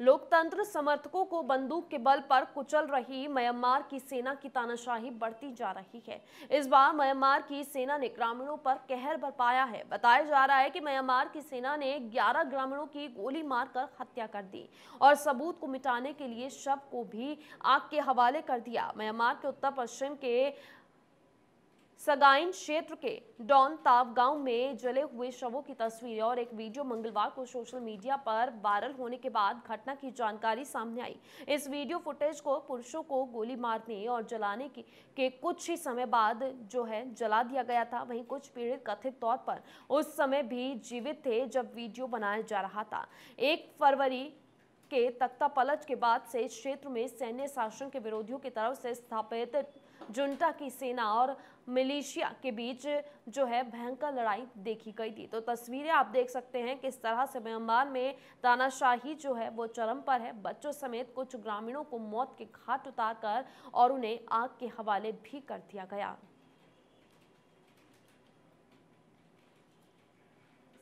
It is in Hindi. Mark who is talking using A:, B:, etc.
A: लोकतंत्र समर्थकों को बंदूक के बल पर कुचल रही म्यांमार की सेना की तानाशाही बढ़ती जा रही है। इस बार म्यांमार की सेना ने ग्रामीणों पर कहर बरपाया है। बताया जा रहा है कि म्यांमार की सेना ने 11 ग्रामीणों की गोली मारकर हत्या कर दी और सबूत को मिटाने के लिए शव को भी आग के हवाले कर दिया। म्यांमार के उत्तर पश्चिम के सगाइन क्षेत्र के डॉन ताव गाँव में जले हुए शवों की तस्वीरें और एक वीडियो मंगलवार को सोशल मीडिया पर वायरल होने के बाद घटना की जानकारी सामने आई। इस वीडियो फुटेज को पुरुषों को गोली मारने और जलाने की, के कुछ ही समय बाद जो है जला दिया गया था। वहीं कुछ पीड़ित कथित तौर पर उस समय भी जीवित थे जब वीडियो बनाया जा रहा था। एक फरवरी के तख्ता पलट के बाद से इस क्षेत्र में सैन्य शासन के विरोधियों की तरफ़ से स्थापित जुंटा की सेना और मिलिशिया के बीच जो है भयंकर लड़ाई देखी गई थी। तो तस्वीरें आप देख सकते हैं किस तरह से म्यांमार में तानाशाही जो है वो चरम पर है। बच्चों समेत कुछ ग्रामीणों को मौत के घाट उतारकर और उन्हें आग के हवाले भी कर दिया गया।